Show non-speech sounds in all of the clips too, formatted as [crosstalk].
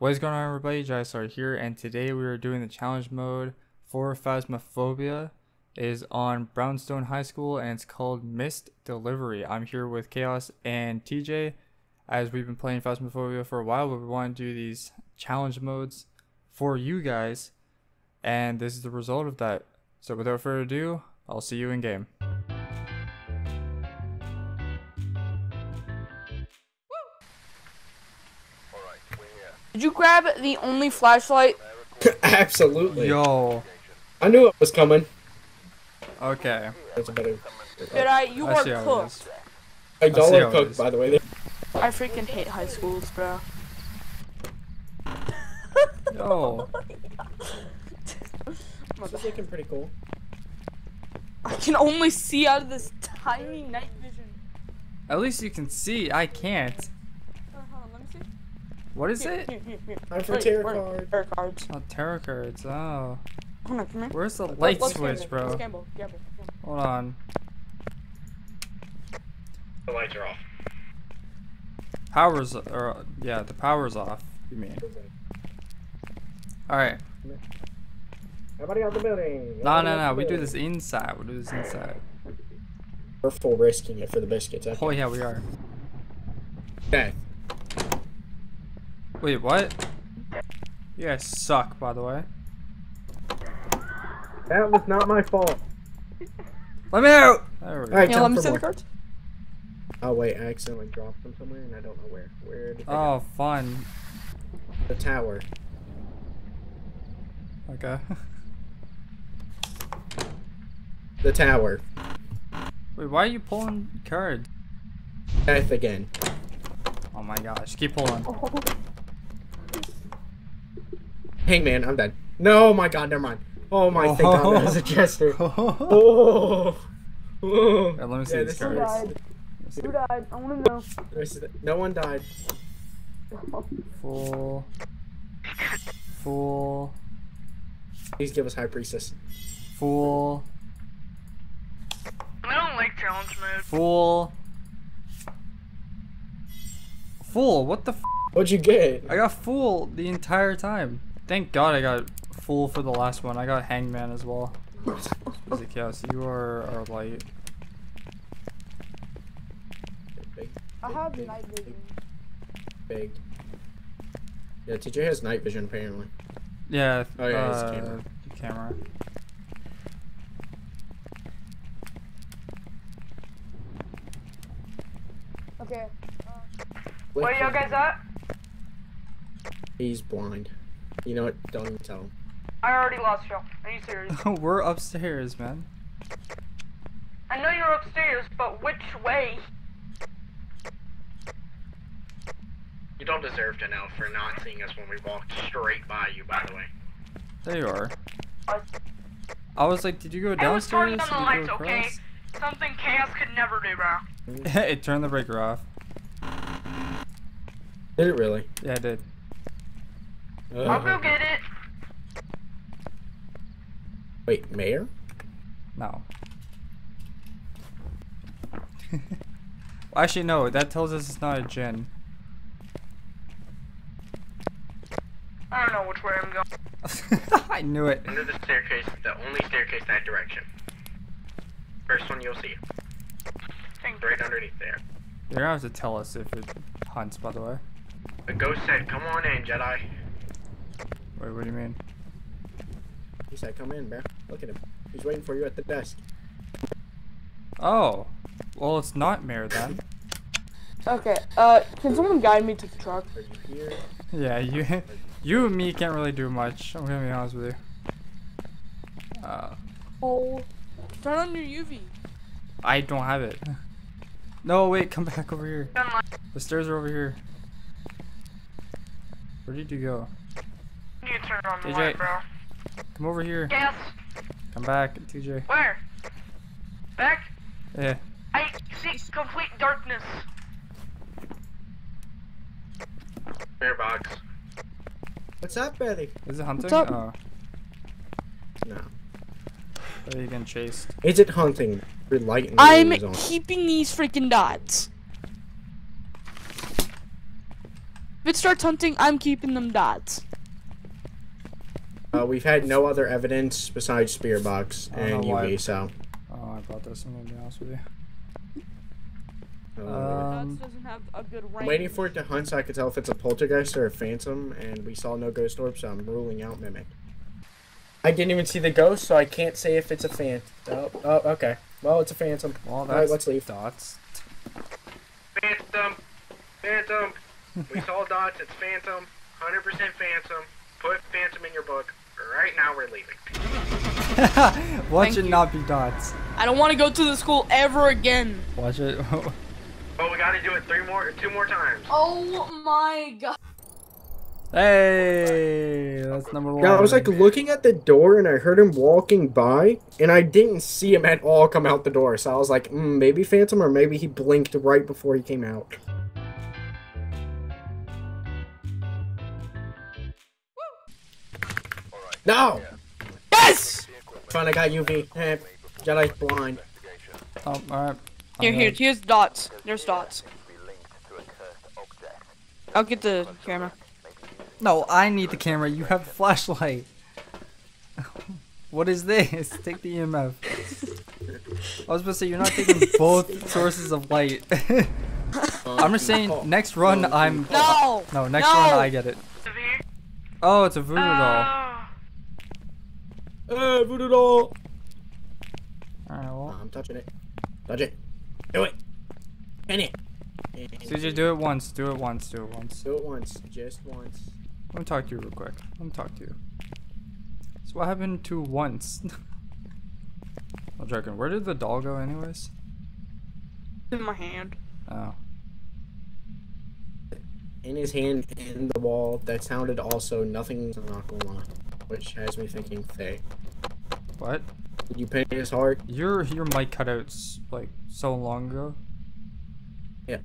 What is going on everybody, Jystar here, and today we are doing the challenge mode for Phasmophobia. It is on Brownstone High School and it's called Missed Delivery. I'm here with Chaos and TJ as we've been playing Phasmophobia for a while, but we want to do these challenge modes for you guys, and this is the result of that. So without further ado, I'll see you in game. Did you grab the only flashlight? [laughs] Absolutely. Yo, I knew it was coming. okay. That's a better. Did I? You I are see how it cooked. is. A see dollar how cooked, by the way. I freaking hate high schools, bro. [laughs] Yo, [laughs] oh This is looking pretty cool. I can only see out of this tiny night vision. at least you can see. I can't. Uh, hold on, let me see. What is it? Time for tarot wait. Tarot cards. Oh, tarot cards. Oh, Come on, come here. where's the Let's- light let's switch, gamble. bro? Let's gamble, gamble, gamble. Hold on. The lights are off. Power's or yeah, the power's off. You mean? All right. Everybody out the building. No, no, no. We do this inside. We do this inside. We're full risking it for the biscuits. Okay. Oh yeah, we are. Okay. Wait, what? You guys suck, by the way. That was not my fault. Let me out. There we go. All right, Yeah, time let me for see the more. cards. Oh wait, I accidentally dropped them somewhere, and I don't know where. Where did they oh, go? Oh, fun. The tower. Okay. [laughs] The tower. Wait, why are you pulling cards? Death again. Oh my gosh, keep pulling. [laughs] Hangman, I'm dead. No, my God, never mind. Oh my, thank God, that oh. was a jester. [laughs] Oh. oh. oh. Yeah, let me see Yeah, these this is- cards. Who died? I want to know. No one died. Full. Full. Please give us High Priestess. Fool. I don't like challenge mode. Fool. Fool, what the f- What'd you get? I got fool the entire time. Thank God I got fool for the last one. I got hangman as well. Is it chaos? You are our light. Big, I have big, night vision. big. Yeah, TJ has night vision apparently. Yeah. Oh, yeah, it's uh, camera. camera. Okay. Where y'all guys at? He's blind. You know what? Don't even tell him. I already lost you. Are you serious? [laughs] We're upstairs, man. I know you're upstairs, but which way? You don't deserve to know for not seeing us when we walked straight by you, by the way. There you are. What? I was like, did you go downstairs? I was turning downstairs? on the lights, okay? Something chaos could never do, bro. [laughs] it turned the breaker off. Did it really? Yeah, it did. Uh, I'll go get it. Wait, Mare? No. [laughs] well, actually, no. That tells us it's not a Jinn. I don't know which way I'm going. [laughs] I knew it. Under the staircase, the only staircase that direction. First one you'll see. Thank Right underneath there. You're gonna have to tell us if it hunts, by the way. The ghost said, come on in, Jedi. Wait, what do you mean? He said, come in, bro. Look at him. He's waiting for you at the desk. Oh. Well, it's not Mare then. Okay, uh, can someone guide me to the truck? Are you here? yeah, you you and me can't really do much. I'm gonna be honest with you. Uh, Oh. Turn on your UV. I don't have it. No, wait, come back over here. The stairs are over here. Where did you go? You need turn on the DJ. light, bro. Come over here. Yes. Come back, TJ. Where? Back? Yeah. I see complete darkness. Bear box. What's up, Betty? Is it hunting? up? Oh, No. are you getting chased? Is it hunting? We're lighting the I'm keeping these freaking dots. If it starts hunting, I'm keeping them dots. Uh, we've had no other evidence besides Spirit Box and know why. UV, so. Oh, I brought this. I'm gonna be honest with you. uh, Um, dots doesn't have a good. I'm waiting for it to hunt so I can tell if it's a poltergeist or a phantom, and we saw no ghost orb, so I'm ruling out mimic. I didn't even see the ghost, so I can't say if it's a phantom. Oh, oh okay. Well, it's a phantom. well, All that's let's leave. dots. Phantom, Phantom. We [laughs] saw dots. It's Phantom. 100% Phantom. Put Phantom in your book. Right now, we're leaving. [laughs] Watch Thank it you. not be dots. I don't want to go to the school ever again. Watch it. [laughs] But we gotta do it three more, two more times. Oh my god. hey, that's number one. Yeah, I was like looking at the door and I heard him walking by, and I didn't see him at all come out the door. So I was like, mm, maybe Phantom, or maybe he blinked right before he came out. No! Yes! Fine, I got UV. Eh, Jedi's blind. Oh, all right. Here, here, here's dots. There's dots. I'll get the camera. No, I need the camera. You have a flashlight. [laughs] what is this? Take the EMF. [laughs] I was supposed to say you're not taking both [laughs] sources of light. I'm just saying next run I'm No! no next No! run I get it. Oh, it's a voodoo doll. Eh, voodoo doll! Alright, well, I'm touching it. Touch it. Do it. In it. TJ, do it once. Do it once. Do it once. Do it once. Just once. Let me talk to you real quick. Let me talk to you. So what happened to once? [laughs] I'm joking. Where did the doll go, anyways? In my hand. Oh. in his hand in the wall that sounded also nothing nothing's an Aqualon, which has me thinking Thaye. What? Did you paint his heart? Your your mic cutouts like so long ago. Yeah,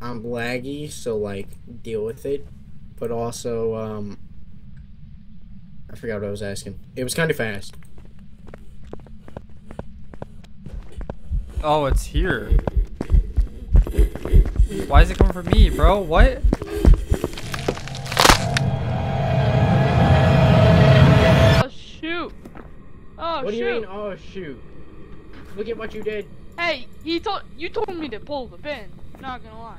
I'm laggy, so like deal with it. But also, um I forgot what I was asking. It was kind of fast. Oh, it's here. Why is it coming from me, bro? What? Oh what do you mean? Oh shoot! Look at what you did. Hey, he told you told me to pull the pin. Not gonna lie.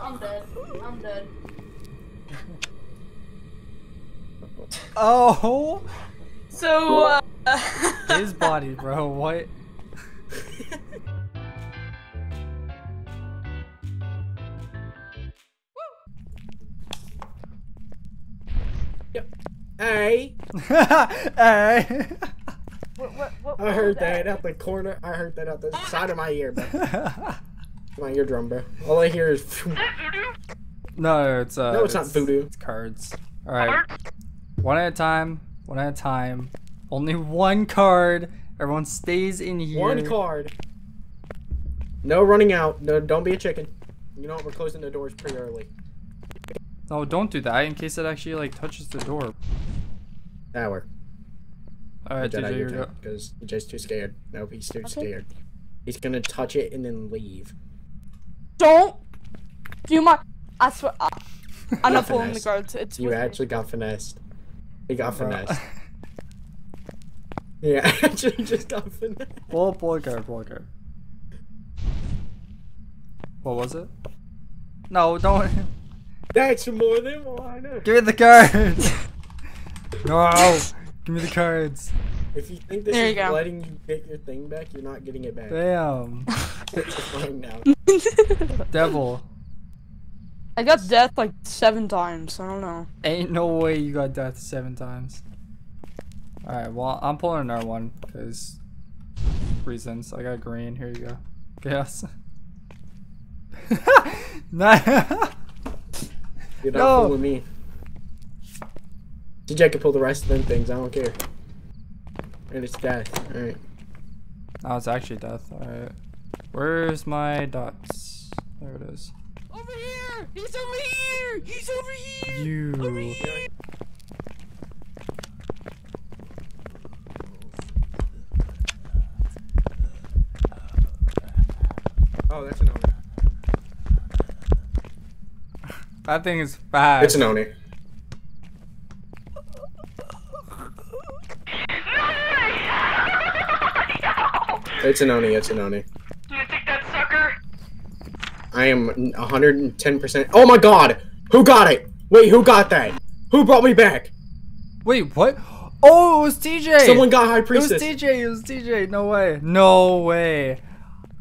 I'm dead. I'm dead. [laughs] Oh, So, uh, his body, bro. What? Hey! [laughs] hey. what, what, what, I heard that out the corner. I heard that out the side of my ear, bro. My eardrum, bro. All I hear is. [laughs] no, it's uh. No, it's not voodoo. It's cards. All right. One at a time. One at a time. Only one card. Everyone stays in here. One card. No running out. No, don't be a chicken. You know what? We're closing the doors pretty early. No, don't do that in case it actually like touches the door. Hour. All right, Jedi, DJ, your you're turn. go. Because he's just too scared. Nope, he's too Okay. scared. He's gonna touch it and then leave. don't do my. I swear. Uh, [laughs] I, I'm not Got pulling the finessed. cards. It's You with me. actually got finessed. He got Bro. finessed. [laughs] Yeah, [laughs] actually just got finessed. Pull, pull a card, pull a. What was it? No, don't. That's more than one. Give me the cards. [laughs] no, give me the cards. If you think this There is you letting you get your thing back, you're not getting it back. Damn, [laughs] It's fine now. [laughs] devil. I got death like seven times. I don't know. Ain't no way you got death seven times. All right, well I'm pulling another one because reasons. I got green. Here you go. Chaos. nah. You're not No. fooling me. DJ can pull the rest of them things. I don't care. And it's death. Alright. No, it's actually death. Alright. Where's my dots? There it is. Over here! He's over here! He's over here! You. Oh, That thing is fast. It's an Oni. It's an Oni, it's an Oni. Do you think that sucker? I am 110%. Oh my god! Who got it? Wait, who got that? Who brought me back? Wait, what? Oh, it was TJ. Someone got High Priestess. It was Priestess. TJ. It was TJ. No way. No way.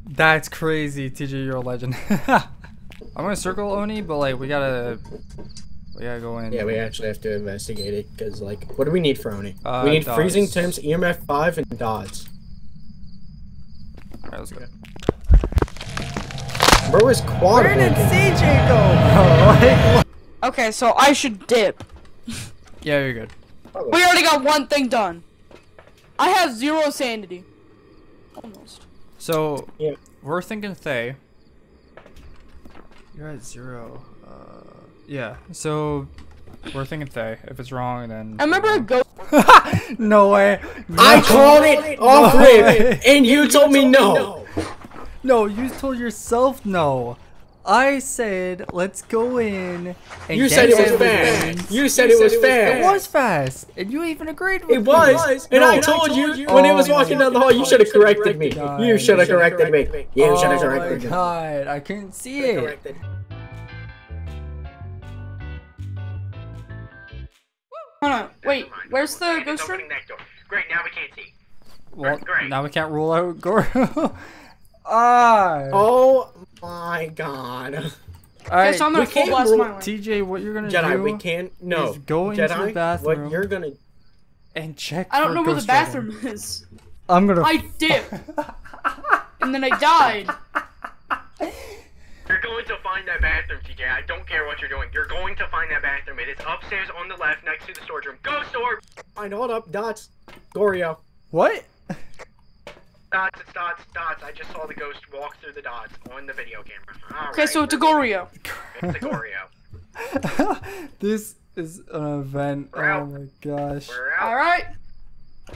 That's crazy, TJ. You're a legend. [laughs] I'm gonna circle Oni, but like we gotta, we gotta go in. Yeah, we actually have to investigate it because, like, what do we need for Oni? Uh, we need dots. freezing temps, EMF 5, and dots. Alright, let's go. Bro is quad Where did blinking. TJ go. Like, [laughs] Okay, so I should dip. [laughs] yeah, you're good. We already got one thing done. I have zero sanity. Almost. So Yeah. we're thinking Thaye. You're at zero. Uh, yeah. So we're thinking Thaye. If it's wrong, then. I remember a ghost. [laughs] no way. I called it off No rip, and you told me no. No, you told yourself no. I said let's go in and You said it was everything. fast. You said it was It fast. was fast, and you even agreed with It me. It was, and I told you when it was Oh walking my down the hall. You should have corrected me. You should have corrected me. You should have corrected me. oh my god, I couldn't see it. Corrected. Hold on. Wait, where's the ghost room? Opening that door. Great, now we can't see. Well, now we can't rule out Goryo. [laughs] ah. Oh my god. All right, Okay, so I'm gonna we full can't blast my way. TJ, what you're gonna Jedi, do we can't. No. is go into Jedi, the What bathroom. you're gonna. and check. I don't know where the ghost writing. bathroom is. I'm gonna. I dipped. and then I died. You're going to find that bathroom, TJ. I don't care what you're doing. You're going to find that bathroom. It is upstairs on the left next to the storage room. Go, store! Find hold up. Dots. Goryo. what? Dots, it's dots, dots. I just saw the ghost walk through the dots on the video camera. All Okay, right, so it's a we're. Goryo. It's a Goryo. [laughs] this is an event. We're Oh out. my gosh. We're out. Alright.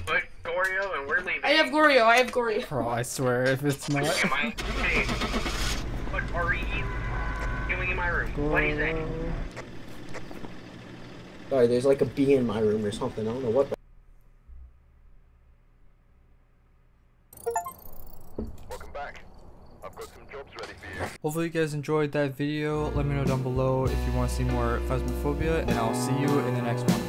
Put Goryo and we're leaving. I have Goryo. I have Goryo. Bro, I swear, if it's not. Am I? Hey, what are you doing in my room? What is that? Sorry, there's like a bee in my room or something. I don't know what. the- Welcome back. I've got some jobs ready for you. Hopefully you guys enjoyed that video. Let me know down below if you want to see more Phasmophobia, and I'll see you in the next one.